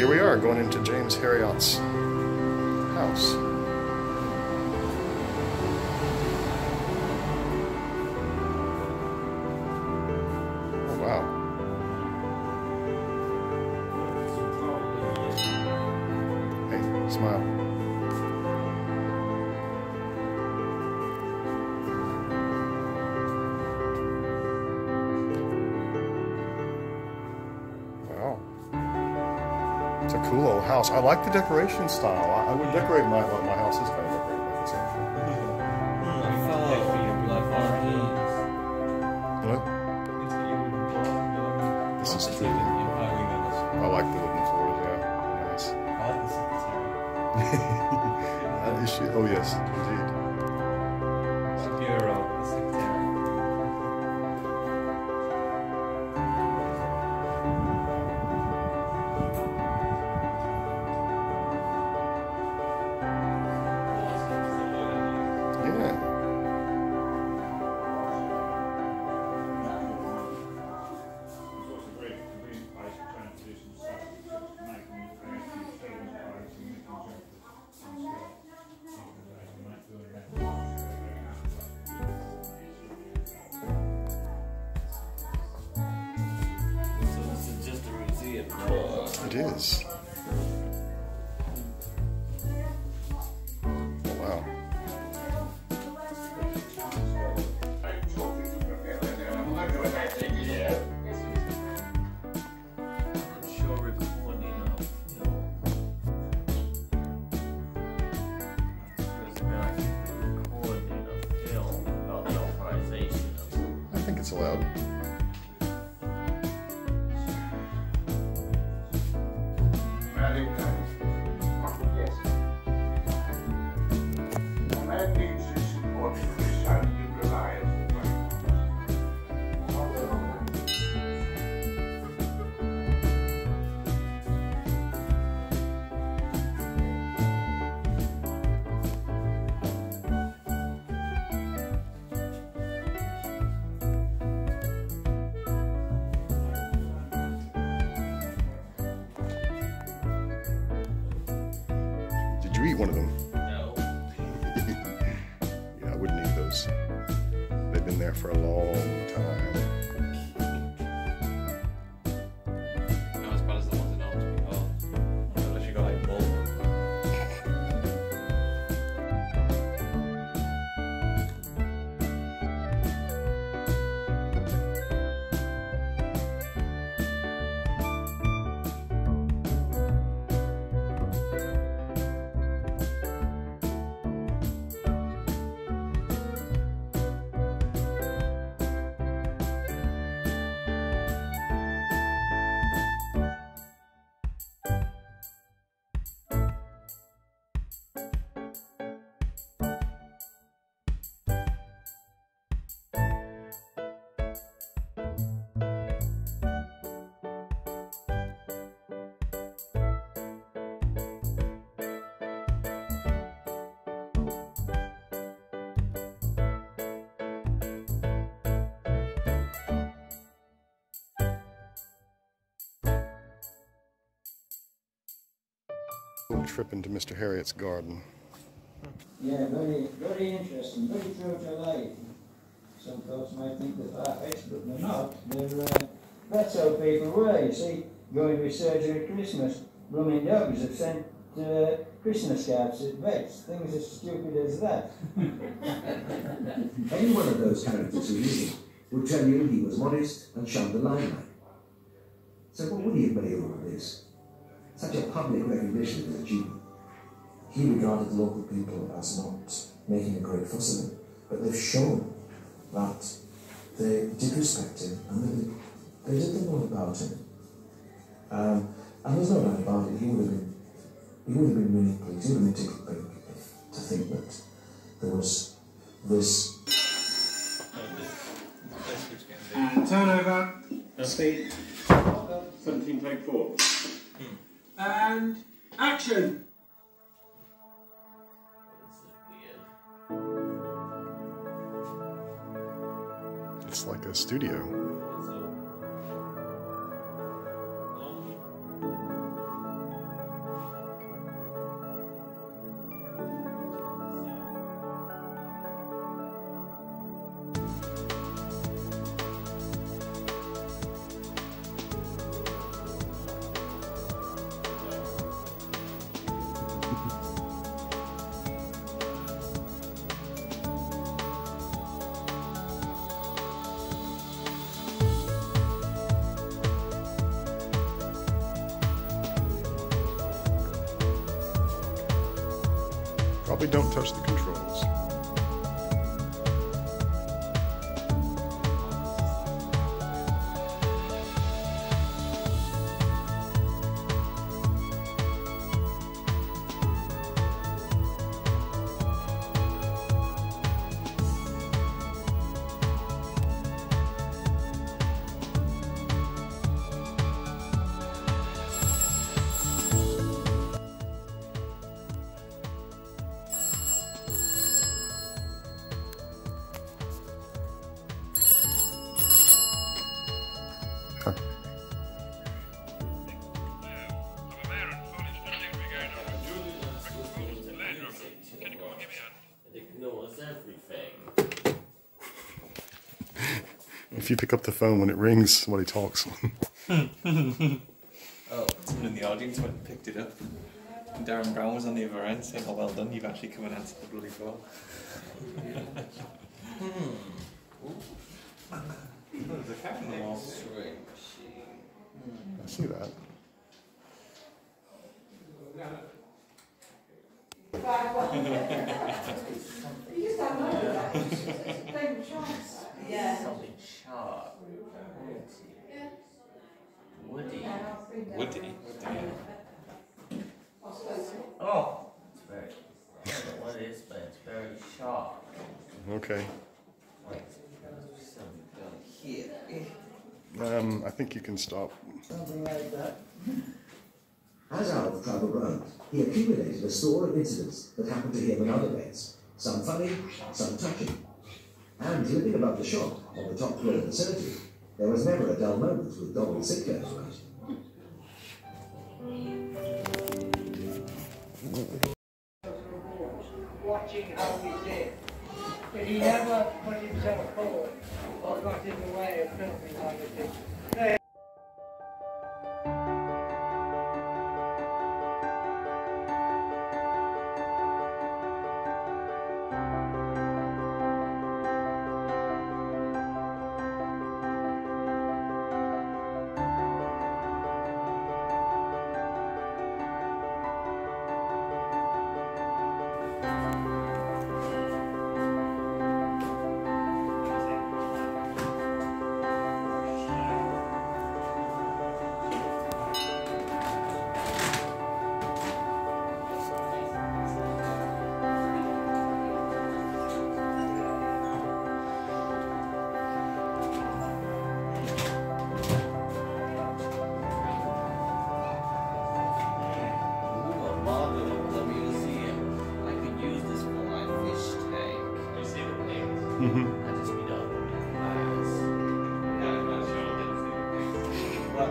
here we are going into James Herriot's house. It's a cool old house. I like the decoration style. I, I would decorate my my house is kind of decorated like this actually. What? This is true. I like the wooden floors. Yeah, nice. that shit. Oh yes, indeed. It is. Oh, wow. I think it's allowed. Little trip into Mr. Herriot's garden. Yeah, very, very interesting, very true to life. Some folks might think they're far-fetched, but they're not. They're, uh, that's how people were, you see, going with surgery at Christmas. Blooming dogs have sent uh, Christmas cards at vets, things as stupid as that. Any one of those characters who knew him would tell you he was modest and shunned the limelight. So what would he have made of all this? Such a public recognition of his achievement. he regarded the local people as not making a great fuss of him, but they've shown that they did respect him and they, they did know about him. Um, and there's no doubt about it, he would have been he would have been really pleased, he would have been tickled pink to think that there was this And turnover, speed, 17 take 4. And action! It's like a studio. Probably don't touch the controls. If you pick up the phone when it rings somebody talks. Oh, Someone in the audience went and picked it up. And Derren Brown was on the other end saying, Oh, well done, you've actually come and answered the bloody phone. Hmm. There's a cat in the wall. I see that. Something sharp. Woody. Woody. Oh, it's very. I don't know what it is, but it's very sharp. Okay. Wait, there's something down here. Um, I think you can stop. Something like that. As Alf travelled round, he accumulated a store of incidents that happened to him and other mates, some funny, some touching. And living above the shop, on the top floor of the facility, there was never a dull moment with Donald Sinclair's around. Watching how he did. But he never put himself forward or got in the way of filming other things. So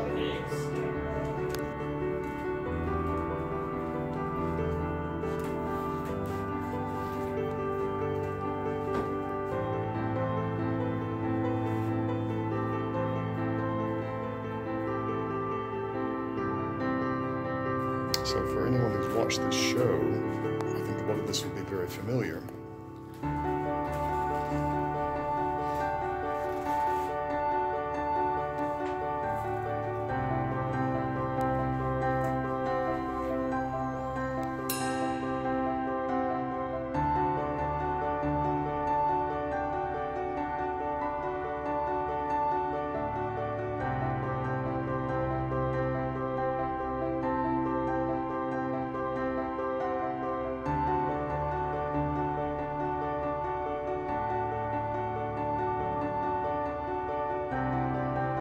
for anyone who's watched this show, I think a lot of this will be very familiar.